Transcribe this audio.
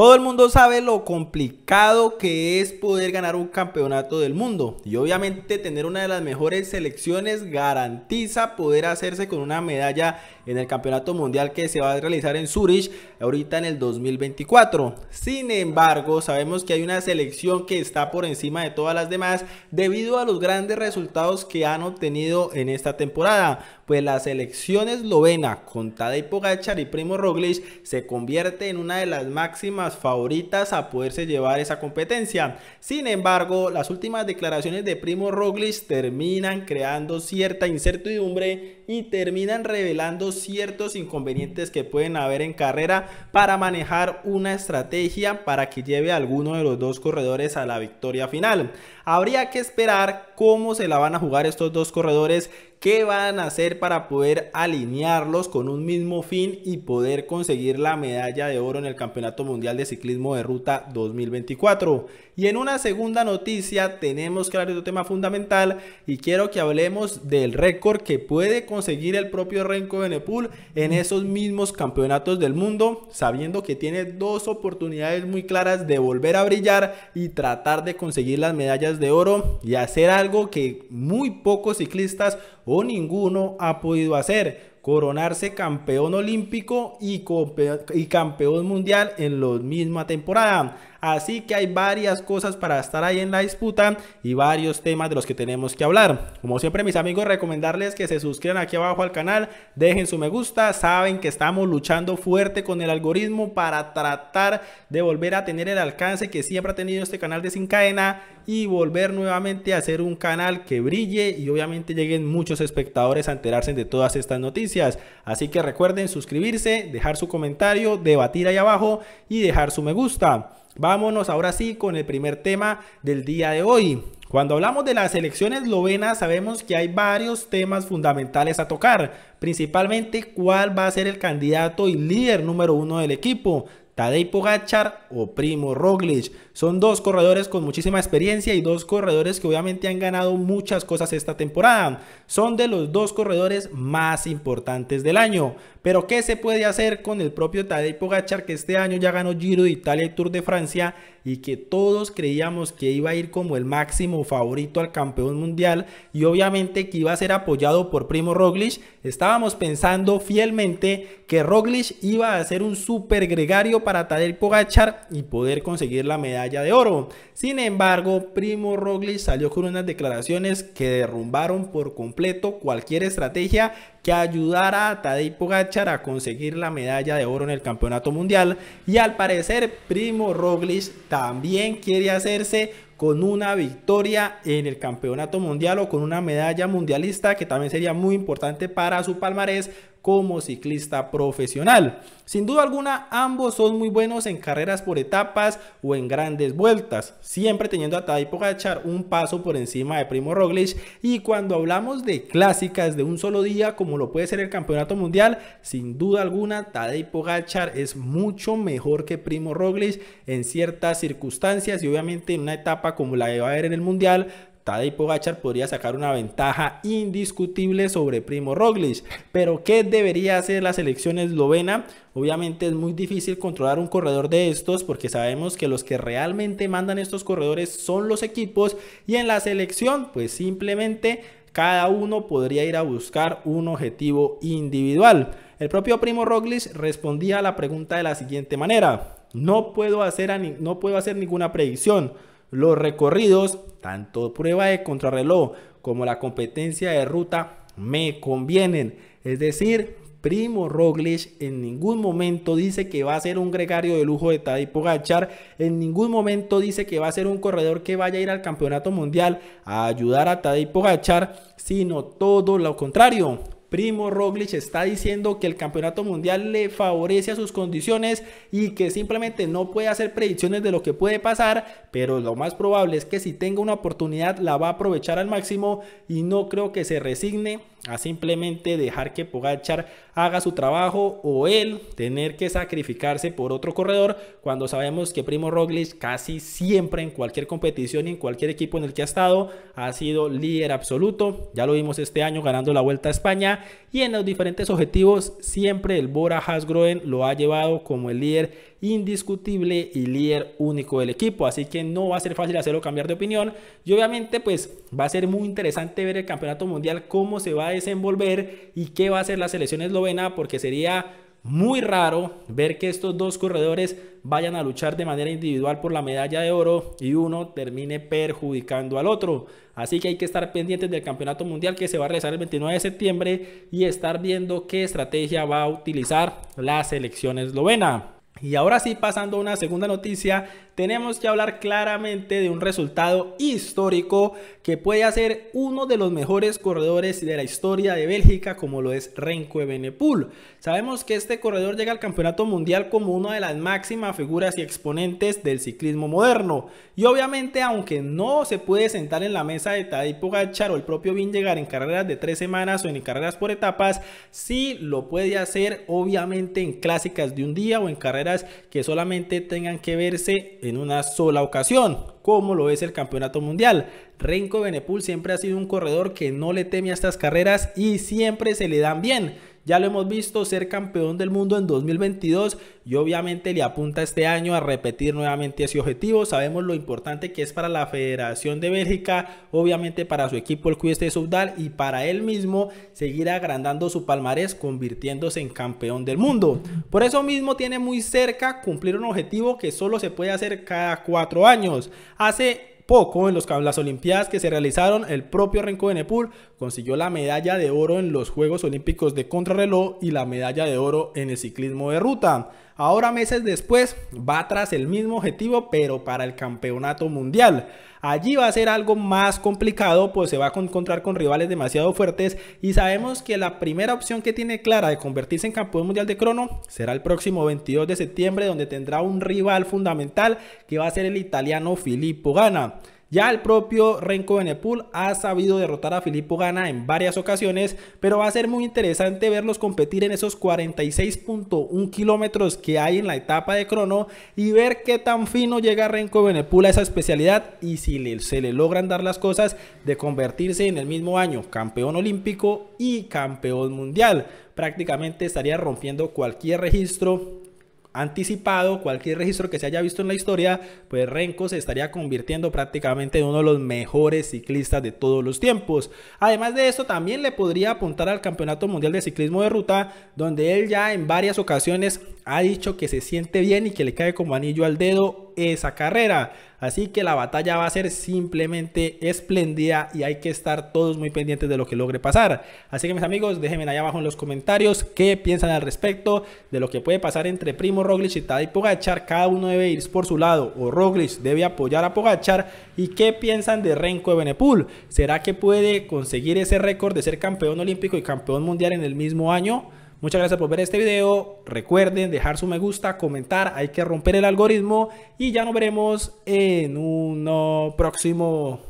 Todo el mundo sabe lo complicado que es poder ganar un campeonato del mundo. Y obviamente tener una de las mejores selecciones garantiza poder hacerse con una medalla en el campeonato mundial que se va a realizar en Zurich ahorita en el 2024. Sin embargo, sabemos que hay una selección que está por encima de todas las demás debido a los grandes resultados que han obtenido en esta temporada. Pues la selección eslovena con Tadej Pogacar y Primo Roglic se convierte en una de las máximas favoritas a poderse llevar esa competencia. Sin embargo, las últimas declaraciones de Primo Roglic terminan creando cierta incertidumbre y terminan revelando ciertos inconvenientes que pueden haber en carrera para manejar una estrategia para que lleve a alguno de los dos corredores a la victoria final. Habría que esperar cómo se la van a jugar estos dos corredores qué van a hacer para poder alinearlos con un mismo fin y poder conseguir la medalla de oro en el Campeonato Mundial de Ciclismo de Ruta 2024. Y en una segunda noticia tenemos que hablar de un tema fundamental y quiero que hablemos del récord que puede conseguir el propio Renko En esos mismos campeonatos del mundo, sabiendo que tiene dos oportunidades muy claras de volver a brillar y tratar de conseguir las medallas de oro y hacer algo que muy pocos ciclistas o ninguno ha podido hacer. Coronarse campeón olímpico y campeón mundial en la misma temporada. Así que hay varias cosas para estar ahí en la disputa y varios temas de los que tenemos que hablar. Como siempre mis amigos, recomendarles que se suscriban aquí abajo al canal, dejen su me gusta, saben que estamos luchando fuerte con el algoritmo para tratar de volver a tener el alcance que siempre ha tenido este canal de Sin Cadena y volver nuevamente a hacer un canal que brille y obviamente lleguen muchos espectadores a enterarse de todas estas noticias. Así que recuerden suscribirse, dejar su comentario, debatir ahí abajo y dejar su me gusta. Vámonos ahora sí con el primer tema del día de hoy. Cuando hablamos de la selección eslovena sabemos que hay varios temas fundamentales a tocar, principalmente cuál va a ser el candidato y líder número uno del equipo. Tadej Pogachar o Primo Roglic. Son dos corredores con muchísima experiencia y dos corredores que obviamente han ganado muchas cosas esta temporada. Son de los dos corredores más importantes del año. Pero ¿qué se puede hacer con el propio Tadej Pogachar que este año ya ganó Giro de Italia y Tour de Francia y que todos creíamos que iba a ir como el máximo favorito al campeón mundial y obviamente que iba a ser apoyado por Primo Roglic? Estábamos pensando fielmente que Roglic iba a ser un super gregario Tadej Pogachar y poder conseguir la medalla de oro. Sin embargo, Primo Roglic salió con unas declaraciones que derrumbaron por completo cualquier estrategia que ayudara a Tadej Pogacar a conseguir la medalla de oro en el campeonato mundial y al parecer Primo Roglic también quiere hacerse con una victoria en el campeonato mundial o con una medalla mundialista que también sería muy importante para su palmarés como ciclista profesional. Sin duda alguna, ambos son muy buenos en carreras por etapas o en grandes vueltas, siempre teniendo a Tadej Pogacar un paso por encima de Primo Roglic y cuando hablamos de clásicas de un solo día como lo puede ser el Campeonato Mundial, sin duda alguna Tadej Pogacar es mucho mejor que Primo Roglic en ciertas circunstancias y obviamente en una etapa como la que va a haber en el Mundial Tadej Pogachar podría sacar una ventaja indiscutible sobre Primo Roglic. Pero ¿qué debería hacer la selección eslovena? Obviamente es muy difícil controlar un corredor de estos porque sabemos que los que realmente mandan estos corredores son los equipos y en la selección pues simplemente cada uno podría ir a buscar un objetivo individual. El propio Primo Roglic respondía a la pregunta de la siguiente manera: No puedo hacer, no puedo hacer ninguna predicción los recorridos, tanto prueba de contrarreloj como la competencia de ruta, me convienen. Es decir, Primo Roglic en ningún momento dice que va a ser un gregario de lujo de Tadej Pogachar, en ningún momento dice que va a ser un corredor que vaya a ir al campeonato mundial a ayudar a Tadej Pogachar, sino todo lo contrario. Primo Roglic está diciendo que el campeonato mundial le favorece a sus condiciones y que simplemente no puede hacer predicciones de lo que puede pasar, pero lo más probable es que si tenga una oportunidad la va a aprovechar al máximo y no creo que se resigne a simplemente dejar que Pogachar haga su trabajo o él tener que sacrificarse por otro corredor cuando sabemos que Primo Roglic casi siempre en cualquier competición y en cualquier equipo en el que ha estado ha sido líder absoluto. Ya lo vimos este año ganando la Vuelta a España y en los diferentes objetivos siempre el Bora Hasgroen lo ha llevado como el líder indiscutible y líder único del equipo. Así que no va a ser fácil hacerlo cambiar de opinión. Y obviamente pues va a ser muy interesante ver el campeonato mundial, cómo se va a desenvolver y qué va a hacer la selección eslovena, porque sería muy raro ver que estos dos corredores vayan a luchar de manera individual por la medalla de oro y uno termine perjudicando al otro. Así que hay que estar pendientes del campeonato mundial que se va a realizar el 29 de septiembre y estar viendo qué estrategia va a utilizar la selección eslovena. Y ahora sí, pasando a una segunda noticia, tenemos que hablar claramente de un resultado histórico que puede hacer uno de los mejores corredores de la historia de Bélgica, como lo es Renko Evenepoel. Sabemos que este corredor llega al campeonato mundial como una de las máximas figuras y exponentes del ciclismo moderno. Y obviamente, aunque no se puede sentar en la mesa de Tadej Pogacar o el propio llegar en carreras de tres semanas o en carreras por etapas, sí lo puede hacer obviamente en clásicas de un día o en carreras que solamente tengan que verse en una sola ocasión, como lo es el campeonato mundial. Renko Benepul siempre ha sido un corredor que no le teme a estas carreras y siempre se le dan bien. Ya lo hemos visto ser campeón del mundo en 2022 y obviamente le apunta este año a repetir nuevamente ese objetivo. Sabemos lo importante que es para la Federación de Bélgica, obviamente para su equipo el Cueste Subdal y para él mismo seguir agrandando su palmarés convirtiéndose en campeón del mundo. Por eso mismo tiene muy cerca cumplir un objetivo que solo se puede hacer cada cuatro años. Hace poco en las Olimpiadas que se realizaron, el propio Renko Benepul consiguió la medalla de oro en los Juegos Olímpicos de Contrarreloj y la medalla de oro en el ciclismo de ruta. Ahora meses después va tras el mismo objetivo pero para el campeonato mundial. Allí va a ser algo más complicado, pues se va a encontrar con rivales demasiado fuertes y sabemos que la primera opción que tiene clara de convertirse en campeón mundial de crono será el próximo 22 de septiembre donde tendrá un rival fundamental que va a ser el italiano Filippo Gana. Ya el propio Renko Benepul ha sabido derrotar a Filippo Gana en varias ocasiones, pero va a ser muy interesante verlos competir en esos 46.1 kilómetros que hay en la etapa de crono y ver qué tan fino llega Renko Benepul a esa especialidad y si se le logran dar las cosas de convertirse en el mismo año campeón olímpico y campeón mundial. Prácticamente estaría rompiendo cualquier registro anticipado, cualquier registro que se haya visto en la historia, pues Renko se estaría convirtiendo prácticamente en uno de los mejores ciclistas de todos los tiempos. Además de esto, también le podría apuntar al Campeonato Mundial de Ciclismo de Ruta, donde él ya en varias ocasiones ha dicho que se siente bien y que le cae como anillo al dedo esa carrera. Así que la batalla va a ser simplemente espléndida y hay que estar todos muy pendientes de lo que logre pasar. Así que mis amigos, déjenme ahí abajo en los comentarios qué piensan al respecto de lo que puede pasar entre Primo Roglic y Tadej Pogachar. Cada uno debe ir por su lado o Roglic debe apoyar a Pogachar. ¿Y qué piensan de Renko Benepul? ¿Será que puede conseguir ese récord de ser campeón olímpico y campeón mundial en el mismo año? Muchas gracias por ver este video. Recuerden dejar su me gusta, comentar. Hay que romper el algoritmo. Y ya nos veremos en uno próximo.